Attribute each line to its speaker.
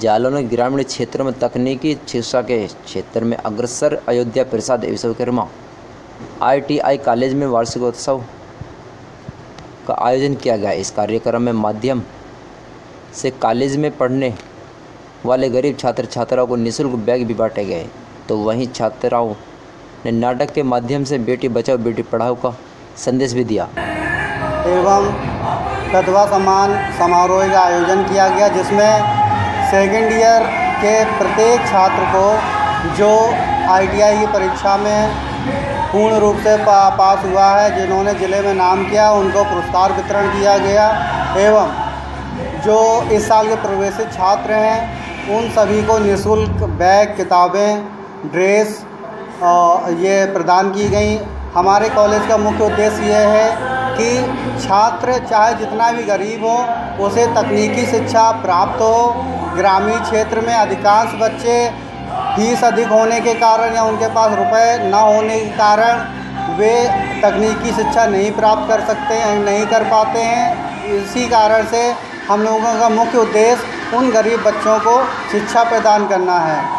Speaker 1: जालौन ग्रामीण क्षेत्रों में तकनीकी शिक्षा के क्षेत्र में अग्रसर अयोध्या प्रसाद विश्वकर्मा आईटीआई कॉलेज में वार्षिकोत्सव का आयोजन किया गया। इस कार्यक्रम में माध्यम से कॉलेज में पढ़ने वाले गरीब छात्र छात्राओं को निःशुल्क बैग भी बांटे गए। तो वहीं छात्राओं ने नाटक के माध्यम से बेटी बचाओ, बेटी पढ़ाओ का संदेश भी दिया।
Speaker 2: एवं प्रतिभा सम्मान समारोह का आयोजन किया गया, जिसमें सेकेंड ईयर के प्रत्येक छात्र को जो आईटीआई की परीक्षा में पूर्ण रूप से पा, पास हुआ है जिन्होंने ज़िले में नाम किया उनको पुरस्कार वितरण किया गया एवं जो इस साल के प्रवेशित छात्र हैं उन सभी को निःशुल्क बैग किताबें ड्रेस ये प्रदान की गई। हमारे कॉलेज का मुख्य उद्देश्य ये है कि छात्र चाहे जितना भी गरीब हो, उसे तकनीकी शिक्षा प्राप्त हो। ग्रामीण क्षेत्र में अधिकांश बच्चे फ़ीस अधिक होने के कारण या उनके पास रुपए न होने के कारण वे तकनीकी शिक्षा नहीं प्राप्त कर सकते हैं, नहीं कर पाते हैं। इसी कारण से हम लोगों का मुख्य उद्देश्य उन गरीब बच्चों को शिक्षा प्रदान करना है।